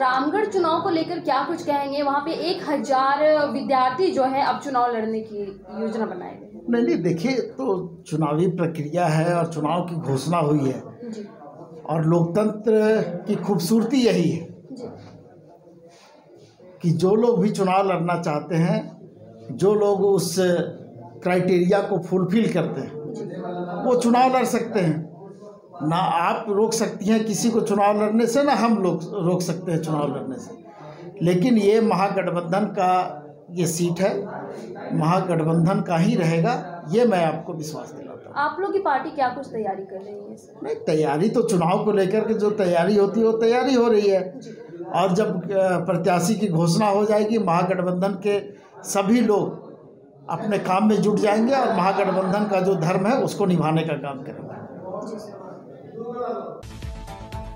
रामगढ़ चुनाव को लेकर क्या कुछ कहेंगे? वहाँ पे एक हज़ार विद्यार्थी जो है अब चुनाव लड़ने की योजना बनाए गए नहीं नहीं देखिए तो चुनावी प्रक्रिया है और चुनाव की घोषणा हुई है। और लोकतंत्र की खूबसूरती यही है कि जो लोग भी चुनाव लड़ना चाहते हैं जो लोग उस क्राइटेरिया को फुलफिल करते हैं वो चुनाव लड़ सकते हैं। ना आप रोक सकती हैं किसी को चुनाव लड़ने से ना हम लोग रोक सकते हैं चुनाव लड़ने से। लेकिन ये महागठबंधन का ये सीट है महागठबंधन का ही रहेगा ये मैं आपको विश्वास दिलाता हूँ। आप लोग की पार्टी क्या कुछ तैयारी कर रही है नहीं तैयारी तो चुनाव को लेकर के जो तैयारी होती है वो तैयारी हो रही है। और जब प्रत्याशी की घोषणा हो जाएगी महागठबंधन के सभी लोग अपने काम में जुट जाएँगे और महागठबंधन का जो धर्म है उसको निभाने का काम करेंगे।